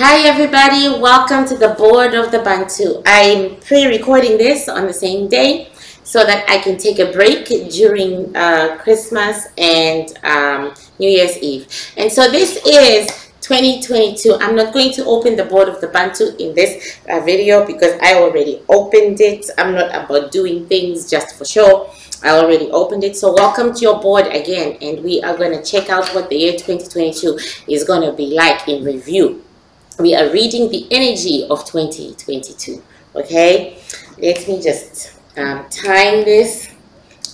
Hi everybody, welcome to the board of the Bantu. I'm pre-recording this on the same day so that I can take a break during uh, Christmas and um, New Year's Eve. And so this is 2022. I'm not going to open the board of the Bantu in this uh, video because I already opened it. I'm not about doing things just for show. I already opened it. So welcome to your board again. And we are going to check out what the year 2022 is going to be like in review. We are reading the energy of 2022. Okay. Let me just um, time this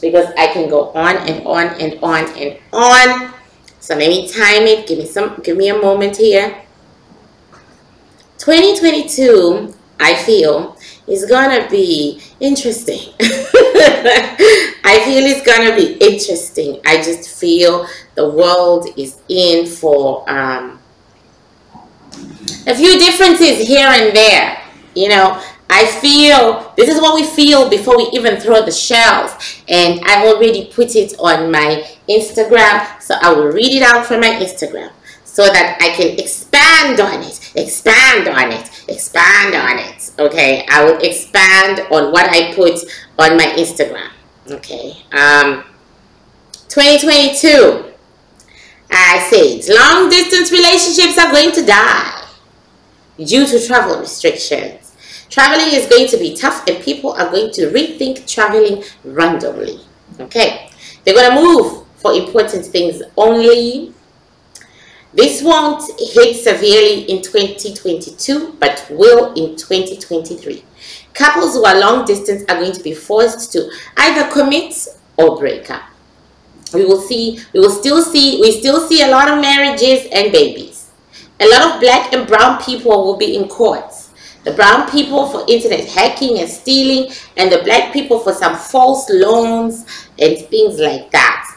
because I can go on and on and on and on. So let me time it. Give me some. Give me a moment here. 2022, I feel, is gonna be interesting. I feel it's gonna be interesting. I just feel the world is in for um, a few differences here and there. You know, I feel this is what we feel before we even throw the shells. And I already put it on my Instagram. So I will read it out from my Instagram so that I can expand on it, expand on it, expand on it. Okay, I will expand on what I put on my Instagram. Okay, um, 2022. I said long distance relationships are going to die due to travel restrictions. Traveling is going to be tough and people are going to rethink traveling randomly. Okay. They're going to move for important things only. This won't hit severely in 2022 but will in 2023. Couples who are long distance are going to be forced to either commit or break up. We will see, we will still see, we still see a lot of marriages and babies. A lot of black and brown people will be in courts the brown people for internet hacking and stealing, and the black people for some false loans and things like that.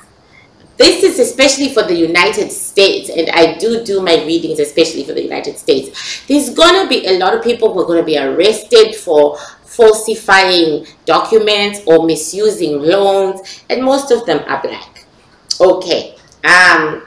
This is especially for the United States, and I do do my readings especially for the United States. There's going to be a lot of people who are going to be arrested for falsifying documents or misusing loans, and most of them are black. Okay, um,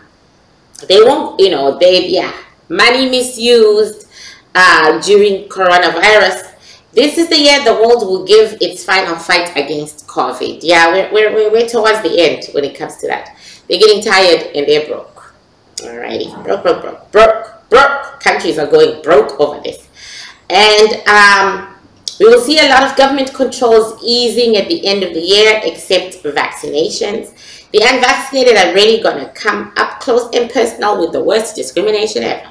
they won't, you know, they, yeah, money misused, uh, during coronavirus, this is the year the world will give its final fight against COVID. Yeah, we're, we're, we're towards the end when it comes to that. They're getting tired and they're broke. Alrighty, broke, broke, broke, broke, broke. Countries are going broke over this. And um, we will see a lot of government controls easing at the end of the year, except vaccinations. The unvaccinated are really going to come up close and personal with the worst discrimination ever.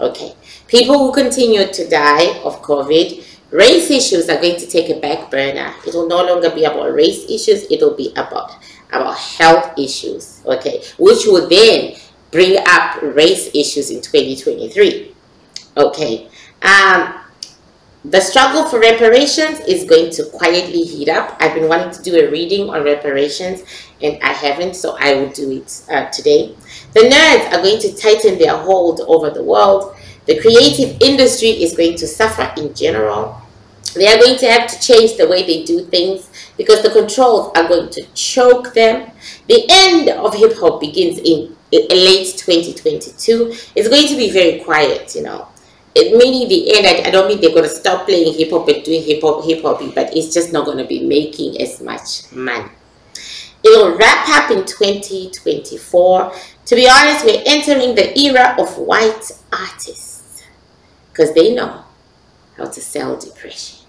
Okay. People will continue to die of COVID. Race issues are going to take a back burner. It will no longer be about race issues. It will be about, about health issues, okay, which will then bring up race issues in 2023. Okay. Um, the struggle for reparations is going to quietly heat up. I've been wanting to do a reading on reparations and I haven't, so I will do it uh, today. The nerds are going to tighten their hold over the world. The creative industry is going to suffer in general. They are going to have to change the way they do things because the controls are going to choke them. The end of hip hop begins in late 2022. It's going to be very quiet, you know. Meaning the end, I, I don't mean they're going to stop playing hip hop and doing hip hop, hip hop, but it's just not going to be making as much money. It'll wrap up in 2024. To be honest, we're entering the era of white artists because they know how to sell depression.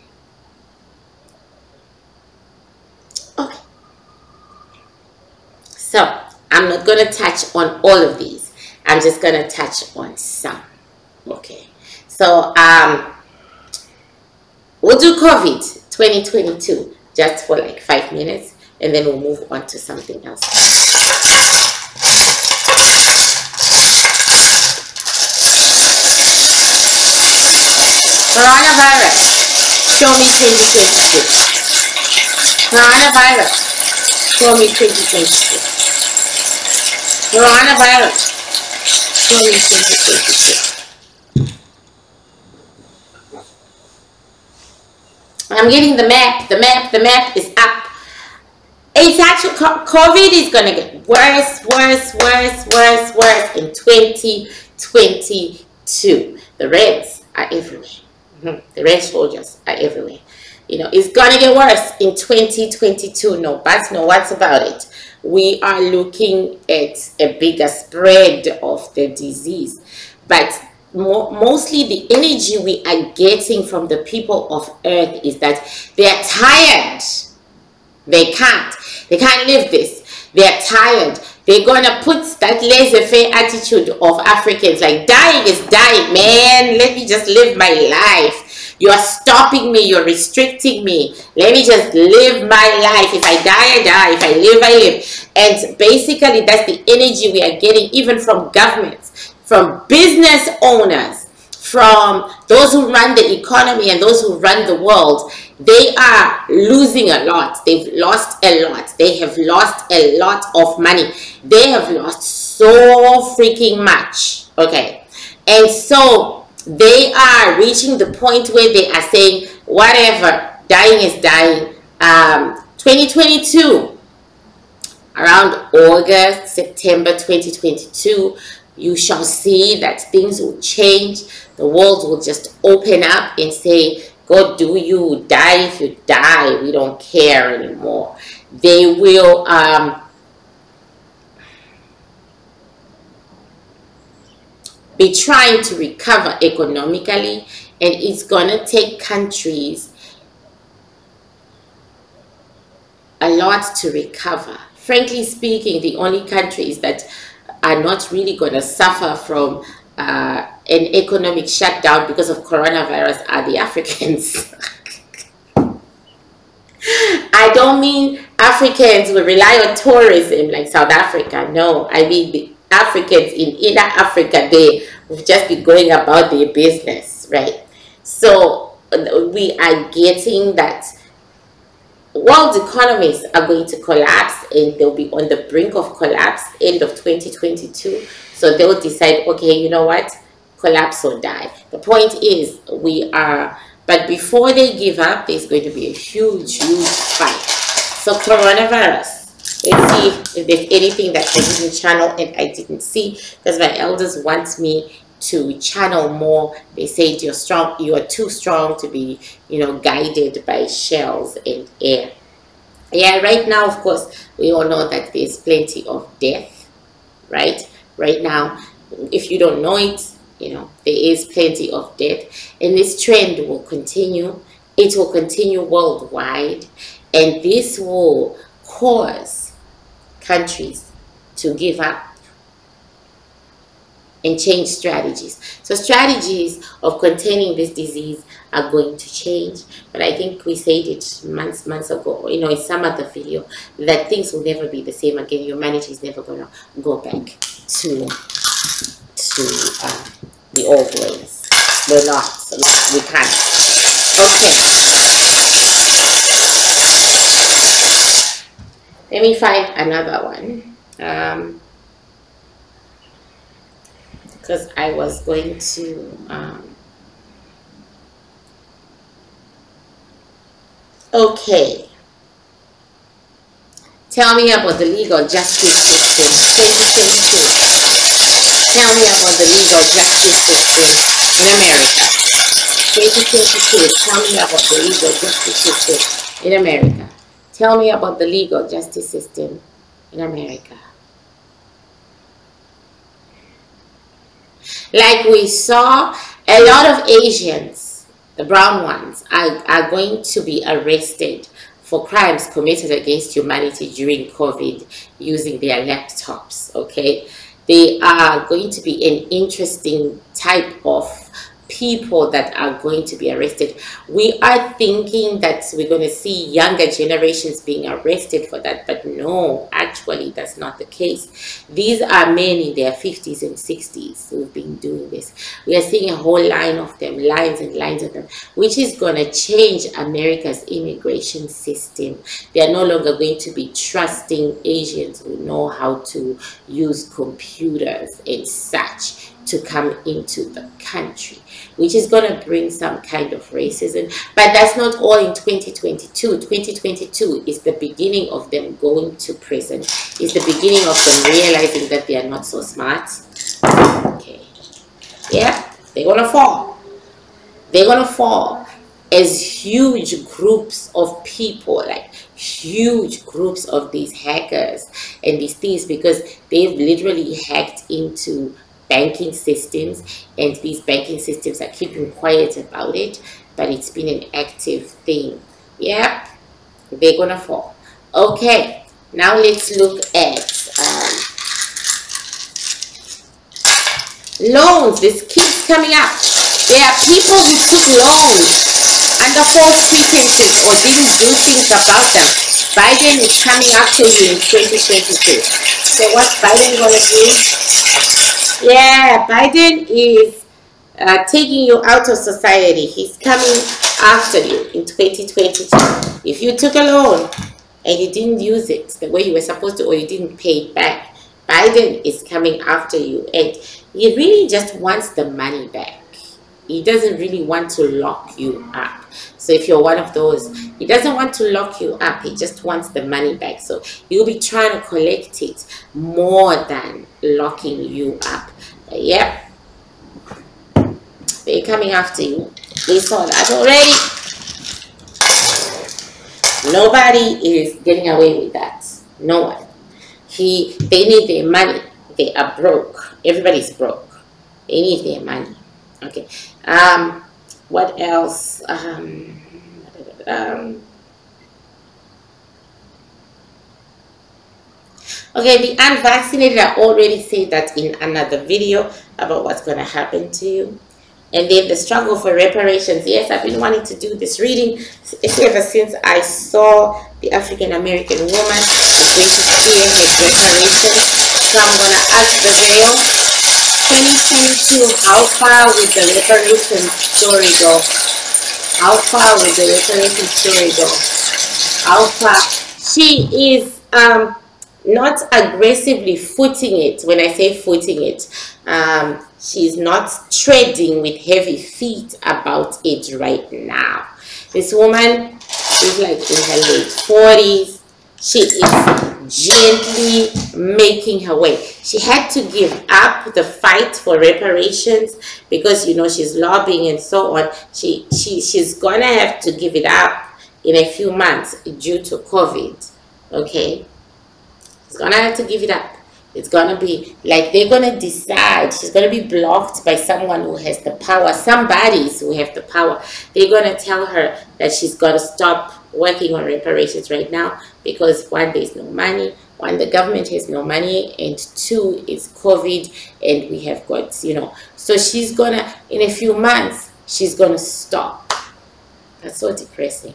Okay. So, I'm not going to touch on all of these. I'm just going to touch on some. Okay. So, um, we'll do COVID 2022 just for like five minutes and then we'll move on to something else. Coronavirus. Show me 2022. Coronavirus. Show me 2022. Coronavirus. Show me 2022. I'm getting the map. The map. The map is up. It's actually COVID is gonna get worse, worse, worse, worse, worse in 2022. The Reds are everywhere. Mm-hmm. The Red soldiers are everywhere. You know, it's going to get worse in 2022. No buts, no what's about it. We are looking at a bigger spread of the disease. But mostly the energy we are getting from the people of earth is that they are tired. They can't. They can't live this. They are tired. They're going to put that laissez-faire attitude of Africans like dying is dying, man. Let me just live my life. You are stopping me. You're restricting me. Let me just live my life. If I die, I die. If I live, I live. And basically, that's the energy we are getting even from governments, from business owners, from those who run the economy and those who run the world they are losing a lot. They've lost a lot. They have lost a lot of money. They have lost so freaking much. Okay. And so they are reaching the point where they are saying, whatever, dying is dying. Um, 2022, around August, September 2022, you shall see that things will change. The world will just open up and say, God do you, die if you die, we don't care anymore. They will um, be trying to recover economically and it's going to take countries a lot to recover. Frankly speaking, the only countries that are not really going to suffer from uh, an economic shutdown because of coronavirus are the Africans. I don't mean Africans will rely on tourism like South Africa. No, I mean the Africans in inner Africa, they will just be going about their business, right? So we are getting that world economies are going to collapse and they'll be on the brink of collapse end of 2022 so they'll decide okay you know what? Collapse or die. The point is we are but before they give up there's going to be a huge huge fight. So coronavirus let's see if there's anything that i didn't channel and i didn't see because my elders want me to channel more. They say you're strong you are too strong to be you know guided by shells and air. Yeah right now of course we all know that there's plenty of death right? Right now if you don't know it you know there is plenty of death. And this trend will continue. It will continue worldwide. And this will cause countries to give up and change strategies. So strategies of containing this disease are going to change. But I think we said it months, months ago, you know, in some other video, that things will never be the same again. Humanity is never going to go back to, to uh, the old ways. We're not. We can't. Okay. Let me find another one. Um, because I was going to um, okay. Tell me about the legal justice system. 2022 tell me about the legal justice system in America. 2022 tell me about the legal justice system in America. Tell me about the legal justice system in America Like we saw, a lot of Asians, the brown ones, are, are going to be arrested for crimes committed against humanity during COVID using their laptops, okay? They are going to be an interesting type of people that are going to be arrested. We are thinking that we're going to see younger generations being arrested for that, but no, actually that's not the case. These are men in their 50s and 60s who've been doing this. We are seeing a whole line of them, lines and lines of them, which is going to change America's immigration system. They are no longer going to be trusting Asians who know how to use computers and such to come into the country, which is going to bring some kind of racism. But that's not all in 2022. 2022 is the beginning of them going to prison, is the beginning of them realizing that they are not so smart. Okay. Yeah, they're gonna fall. They're gonna fall as huge groups of people, like huge groups of these hackers and these thieves, because they've literally hacked into banking systems and these banking systems are keeping quiet about it but it's been an active thing. Yep they're gonna fall. Okay now let's look at um, loans. This keeps coming up. There are people who took loans under false pretenses or didn't do things about them. Biden is coming after you in 2022 so what's Biden gonna do yeah, Biden is uh, taking you out of society. He's coming after you in 2022. If you took a loan and you didn't use it the way you were supposed to or you didn't pay it back, Biden is coming after you and he really just wants the money back. He doesn't really want to lock you up. So if you're one of those, he doesn't want to lock you up. He just wants the money back. So you'll be trying to collect it more than locking you up. Yep. They're coming after you. They saw that already. Nobody is getting away with that. No one. He, they need their money. They are broke. Everybody's broke. They need their money. Okay. Um, what else? Um, um, okay, the unvaccinated, I already said that in another video about what's going to happen to you. And then the struggle for reparations. Yes, I've been wanting to do this reading ever since I saw the African American woman is going to spearhead reparations. So I'm going to ask the veil 2022, how far will the liberation story go? How far will the liberation story go? Far? She is um, not aggressively footing it. When I say footing it, um, she's not treading with heavy feet about it right now. This woman is like in her late 40s. She is gently making her way. She had to give up the fight for reparations because you know she's lobbying and so on. She she she's gonna have to give it up in a few months due to COVID. Okay, she's gonna have to give it up. It's gonna be like they're gonna decide. She's gonna be blocked by someone who has the power. Somebody's who have the power. They're gonna tell her that she's gotta stop working on reparations right now because one, there's no money, one, the government has no money, and two, it's COVID, and we have got, you know, so she's gonna, in a few months, she's gonna stop. That's so depressing.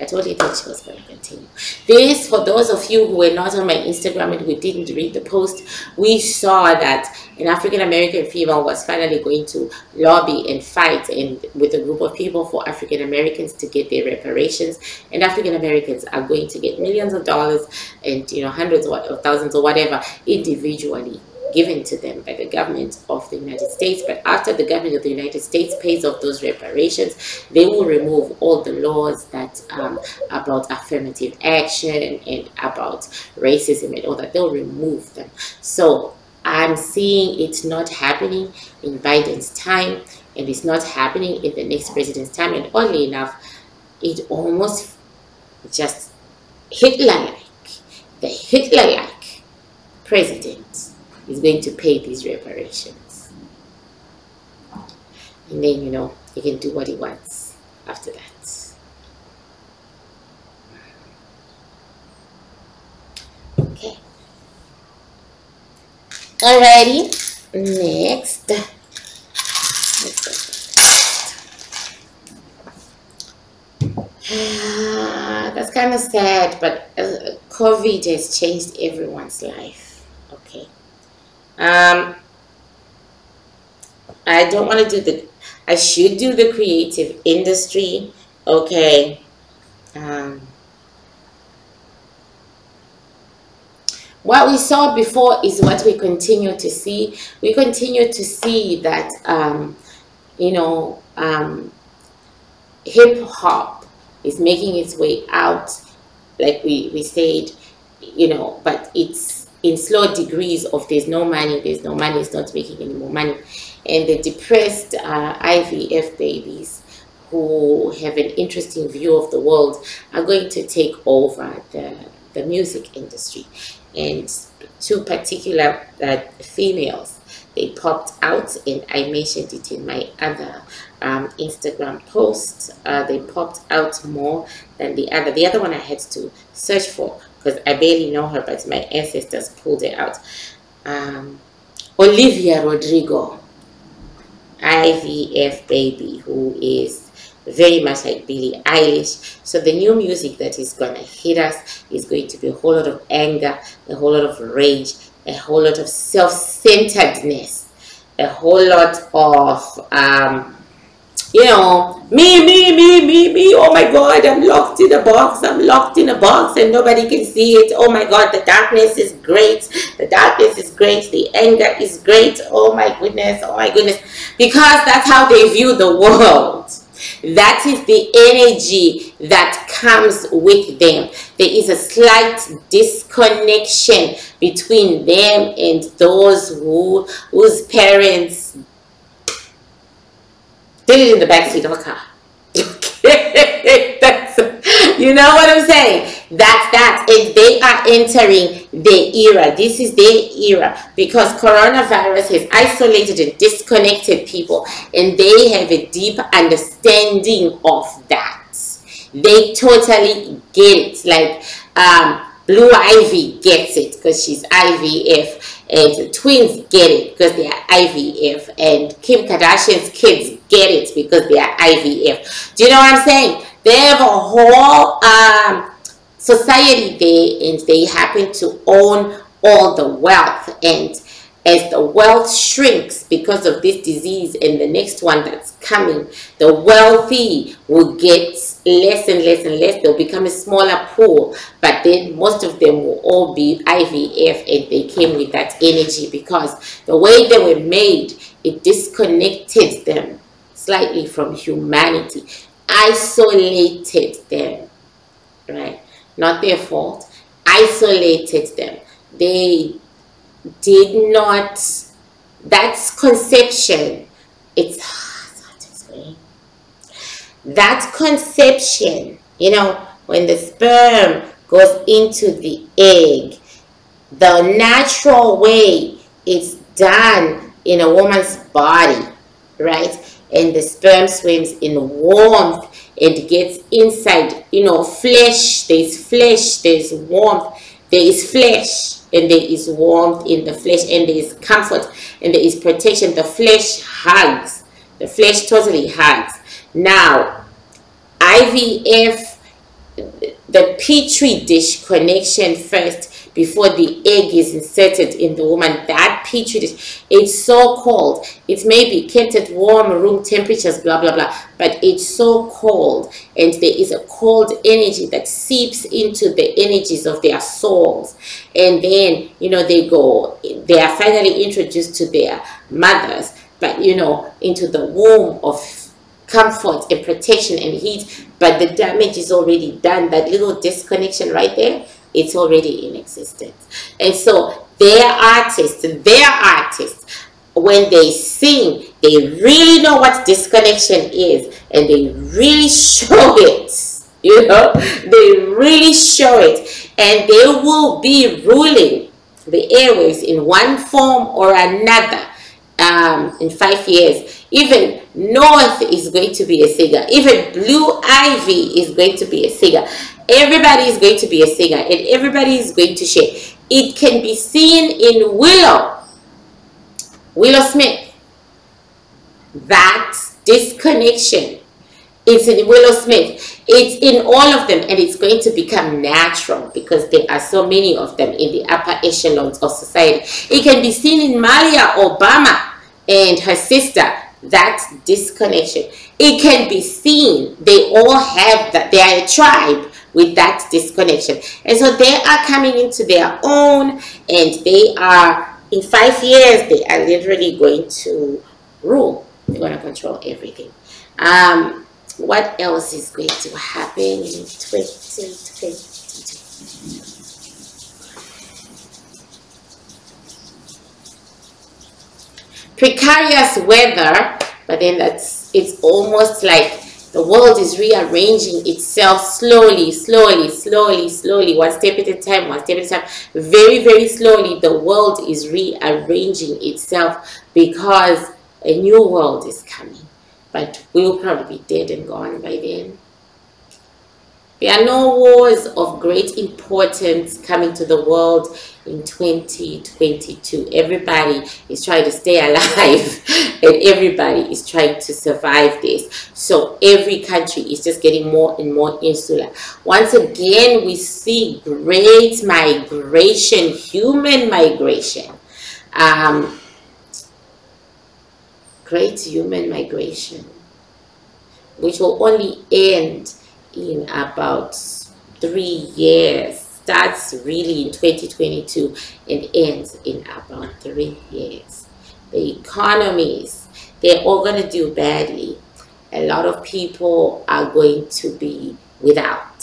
I told you that she was going to continue. This, for those of you who were not on my Instagram and who didn't read the post, we saw that an African American female was finally going to lobby and fight and with a group of people for African Americans to get their reparations. And African Americans are going to get millions of dollars and you know hundreds of thousands or whatever individually given to them by the government of the United States. But after the government of the United States pays off those reparations, they will remove all the laws that um, about affirmative action and about racism and all that. They'll remove them. So I'm seeing it's not happening in Biden's time and it's not happening in the next president's time. And oddly enough, it almost just Hitler-like, the Hitler-like president is going to pay these reparations. And then, you know, he can do what he wants after that. Okay. Alrighty. Next. that's kind of sad, but uh, COVID has changed everyone's life. Um, I don't want to do the, I should do the creative industry. Okay. Um, what we saw before is what we continue to see. We continue to see that, um, you know, um, hip hop is making its way out, like we, we said, you know, but it's in slow degrees of there's no money, there's no money, it's not making any more money. And the depressed uh, IVF babies who have an interesting view of the world are going to take over the, the music industry. And two particular uh, females, they popped out and I mentioned it in my other um, Instagram post. Uh, they popped out more than the other. The other one I had to search for because I barely know her, but my ancestors pulled it out. Um, Olivia Rodrigo, IVF baby, who is very much like Billie Eilish. So the new music that is going to hit us is going to be a whole lot of anger, a whole lot of rage, a whole lot of self-centeredness, a whole lot of um, you know, me, me, me, me, me, oh my God, I'm locked in a box, I'm locked in a box and nobody can see it. Oh my God, the darkness is great. The darkness is great. The anger is great. Oh my goodness, oh my goodness. Because that's how they view the world. That is the energy that comes with them. There is a slight disconnection between them and those who whose parents did it in the back seat of a car. That's you know what I'm saying. That's that. If they are entering the era. This is their era because coronavirus has isolated and disconnected people, and they have a deep understanding of that. They totally get it. Like um, Blue Ivy gets it because she's IVF and the twins get it because they are IVF and Kim Kardashian's kids get it because they are IVF. Do you know what I'm saying? They have a whole um, society there and they happen to own all the wealth and as the wealth shrinks because of this disease and the next one that's coming, the wealthy will get less and less and less. They'll become a smaller pool, but then most of them will all be IVF and they came with that energy because the way they were made, it disconnected them slightly from humanity, isolated them, right? Not their fault, isolated them. They did not, that's conception. It's. That conception, you know, when the sperm goes into the egg, the natural way it's done in a woman's body, right? And the sperm swims in warmth and gets inside, you know, flesh, there's flesh, there's warmth, there is flesh and there is warmth in the flesh and there is comfort and there is protection. The flesh hugs. The flesh totally hugs. Now ivf the petri dish connection first before the egg is inserted in the woman. That petri dish, it's so cold. It may be kept at warm room temperatures, blah, blah, blah, but it's so cold. And there is a cold energy that seeps into the energies of their souls. And then, you know, they go, they are finally introduced to their mothers, but, you know, into the womb of comfort and protection and heat but the damage is already done that little disconnection right there it's already in existence. And so their artists, their artists, when they sing, they really know what disconnection is and they really show it. You know, they really show it and they will be ruling the airwaves in one form or another um, in five years. Even North is going to be a singer. Even Blue Ivy is going to be a singer. Everybody is going to be a singer and everybody is going to share. It can be seen in Willow, Willow Smith. That disconnection. It's in Willow Smith. It's in all of them and it's going to become natural because there are so many of them in the upper echelons of society. It can be seen in Malia Obama and her sister that disconnection. It can be seen. They all have that. They are a tribe with that disconnection. And so they are coming into their own and they are, in five years, they are literally going to rule. They're going to control everything. Um, what else is going to happen in 2022? Precarious weather, but then that's it's almost like the world is rearranging itself slowly, slowly, slowly, slowly, one step at a time, one step at a time. Very, very slowly, the world is rearranging itself because a new world is coming. But we'll probably be dead and gone by then. There are no wars of great importance coming to the world in 2022. Everybody is trying to stay alive and everybody is trying to survive this. So every country is just getting more and more insular. Once again, we see great migration, human migration. Um, great human migration, which will only end in about three years. Starts really in 2022 and ends in about three years. The economies, they're all going to do badly. A lot of people are going to be without,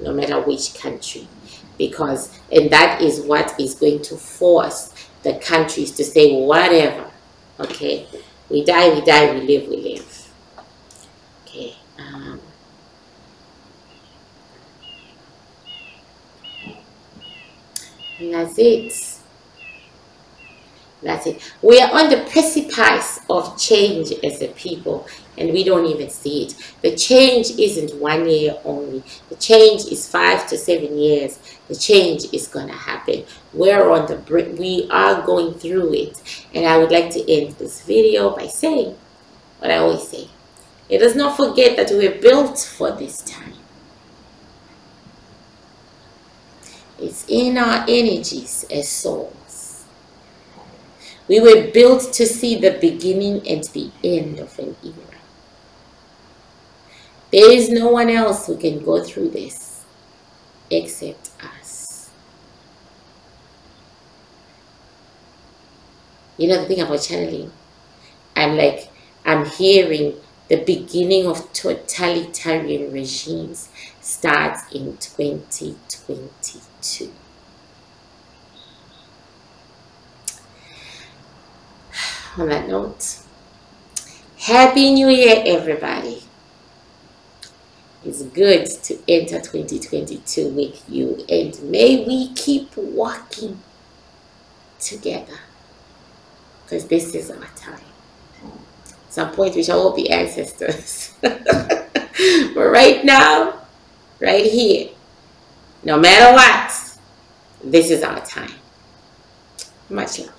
no matter which country. Because, and that is what is going to force the countries to say, whatever, okay, we die, we die, we live, we live. Okay. Um, And that's it. That's it. We are on the precipice of change as a people and we don't even see it. The change isn't one year only. The change is five to seven years. The change is going to happen. We're on the. We are going through it. And I would like to end this video by saying what I always say. Let us not forget that we're built for this time. It's in our energies as souls. We were built to see the beginning and the end of an era. There is no one else who can go through this except us. You know the thing about channeling? I'm like, I'm hearing the beginning of totalitarian regimes starts in 2020 On that note, Happy New Year, everybody. It's good to enter 2022 with you, and may we keep walking together because this is our time. At some point, we shall all be ancestors. but right now, right here, no matter what, this is our time. Much love.